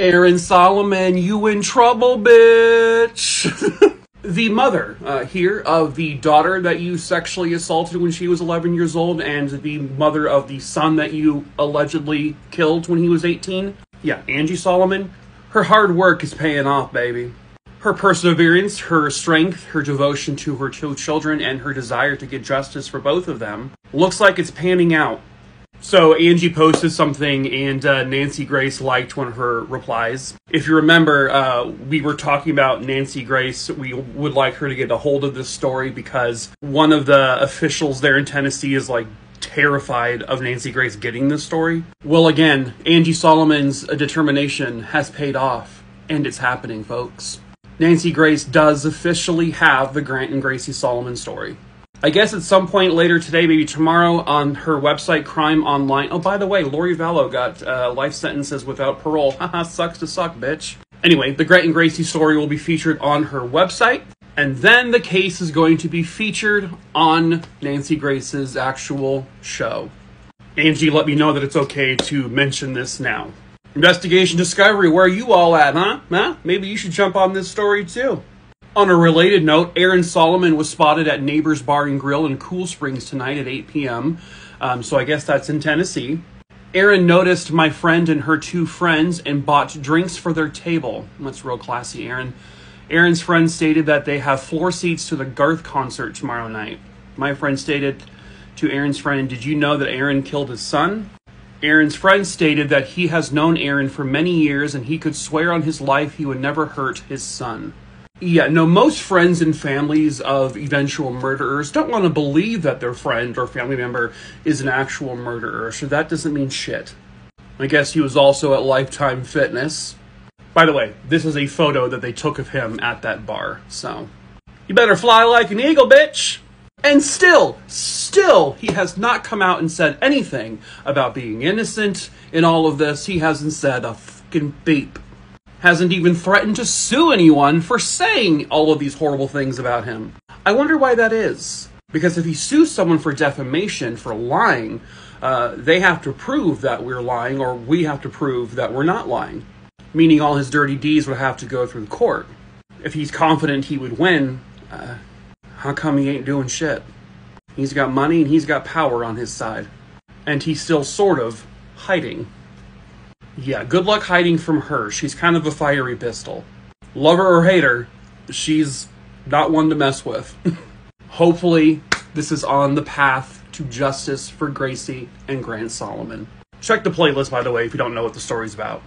Aaron Solomon, you in trouble, bitch. the mother uh, here of the daughter that you sexually assaulted when she was 11 years old and the mother of the son that you allegedly killed when he was 18. Yeah, Angie Solomon. Her hard work is paying off, baby. Her perseverance, her strength, her devotion to her two children, and her desire to get justice for both of them looks like it's panning out. So Angie posted something, and uh, Nancy Grace liked one of her replies. If you remember, uh, we were talking about Nancy Grace. We would like her to get a hold of this story because one of the officials there in Tennessee is like terrified of Nancy Grace getting this story. Well, again, Angie Solomon's determination has paid off, and it's happening, folks. Nancy Grace does officially have the Grant and Gracie Solomon story. I guess at some point later today, maybe tomorrow, on her website, Crime Online. Oh, by the way, Lori Vallow got uh, life sentences without parole. Haha, sucks to suck, bitch. Anyway, the Grant and Gracie story will be featured on her website, and then the case is going to be featured on Nancy Grace's actual show. Angie let me know that it's okay to mention this now. Investigation Discovery, where are you all at, huh? Huh? Maybe you should jump on this story too. On a related note, Aaron Solomon was spotted at Neighbors Bar and Grill in Cool Springs tonight at 8 p.m. Um, so I guess that's in Tennessee. Aaron noticed my friend and her two friends and bought drinks for their table. That's real classy, Aaron. Aaron's friend stated that they have floor seats to the Garth concert tomorrow night. My friend stated to Aaron's friend, Did you know that Aaron killed his son? Aaron's friend stated that he has known Aaron for many years and he could swear on his life he would never hurt his son. Yeah, no, most friends and families of eventual murderers don't want to believe that their friend or family member is an actual murderer, so that doesn't mean shit. I guess he was also at Lifetime Fitness. By the way, this is a photo that they took of him at that bar, so. You better fly like an eagle, bitch! And still, still, he has not come out and said anything about being innocent in all of this. He hasn't said a fucking beep hasn't even threatened to sue anyone for saying all of these horrible things about him. I wonder why that is. Because if he sues someone for defamation, for lying, uh, they have to prove that we're lying, or we have to prove that we're not lying. Meaning all his dirty deeds would have to go through the court. If he's confident he would win, uh, how come he ain't doing shit? He's got money and he's got power on his side. And he's still sort of hiding. Yeah, good luck hiding from her. She's kind of a fiery pistol. Lover or hater, she's not one to mess with. Hopefully, this is on the path to justice for Gracie and Grant Solomon. Check the playlist, by the way, if you don't know what the story's about.